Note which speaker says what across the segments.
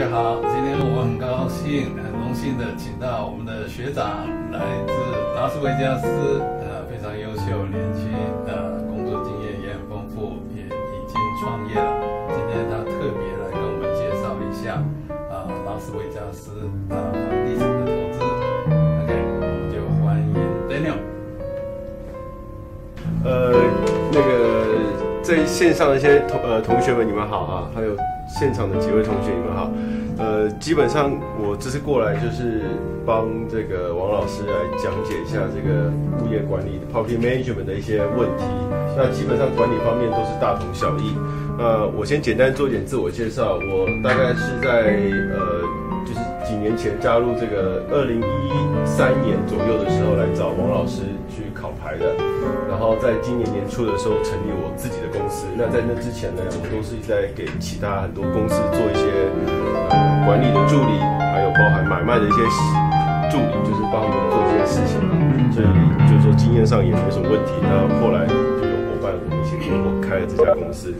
Speaker 1: 学好，今天我很高兴、很荣幸的请到我们的学长，来自拉斯维加斯，呃，非常优秀、年轻，呃，工作经验也很丰富，也已经创业了。今天他特别来跟我们介绍一下，啊、拉斯维加斯啊、房地产的投资。OK，我们就欢迎 Daniel。
Speaker 2: 呃，在线上的一些同呃同学们，你们好啊，还有现场的几位同学，你们好。呃，基本上我这次过来就是帮这个王老师来讲解一下这个物业管理 （property management） 的一些问题。那基本上管理方面都是大同小异。那我先简单做一点自我介绍，我大概是在呃几年前加入这个二零一三年左右的时候来找王老师去考牌的，然后在今年年初的时候成立我自己的公司。那在那之前呢，我都是在给其他很多公司做一些呃管理的助理，还有包含买卖的一些助理，就是帮他们做这些事情。所以就是说经验上也没什么问题。那后来就有伙伴我们一起合伙开了这家公司。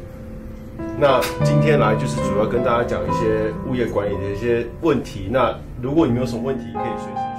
Speaker 2: 那今天来就是主要跟大家讲一些物业管理的一些问题。那如果你们有什么问题，可以随时。